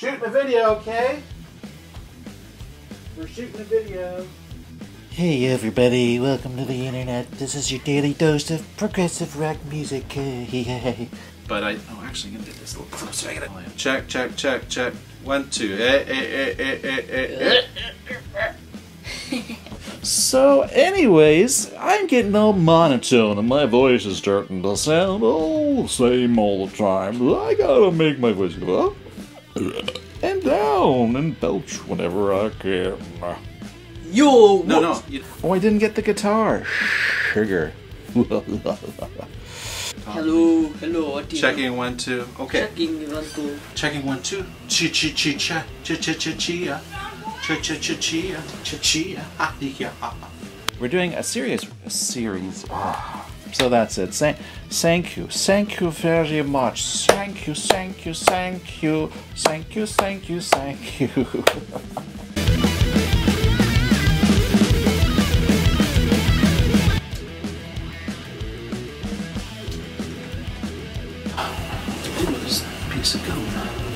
Shooting a video, okay? We're shooting a video. Hey everybody, welcome to the internet. This is your daily dose of progressive rock music. But I, oh, actually, I'm gonna get this a little closer. I gotta, check, check, check, check. One, two. Eh, eh, eh, eh, eh, eh, eh. So, anyways, I'm getting all monotone and my voice is starting to sound all the same all the time. I gotta make my voice go up and down and belch whenever I can. Yo, No, no. You, Oh, I didn't get the guitar. Sugar. Hello, hello, what do you checking one, two. Okay. Checking one, two. Checking one, two. Chi, chi, chi, cha. Cha, cha, cha, chia. Cha, cha, cha, chia. Cha, chia. We're doing a series. A series. Ah. So that's it. Thank, thank you. Thank you very much. Thank you, thank you, thank you. Thank you, thank you, thank you. Piece of gum.